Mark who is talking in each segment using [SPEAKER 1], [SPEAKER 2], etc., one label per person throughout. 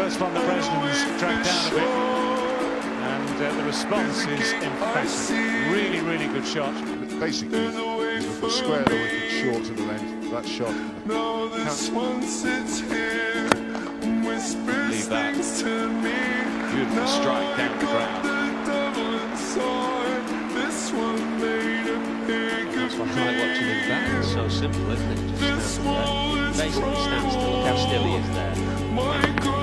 [SPEAKER 1] First one the Bresnans tracked down a bit. And uh, the response is impressive. Really, really good shot.
[SPEAKER 2] Basically, the square the wicket short to the length. That shot.
[SPEAKER 1] Leave that. Beautiful strike down the ground.
[SPEAKER 3] That's what I like watching him bat. It's so simple, isn't it? Just stand there. Basically stands still. Look how still he is there.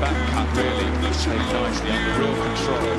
[SPEAKER 1] Back cut really played nicely under real control.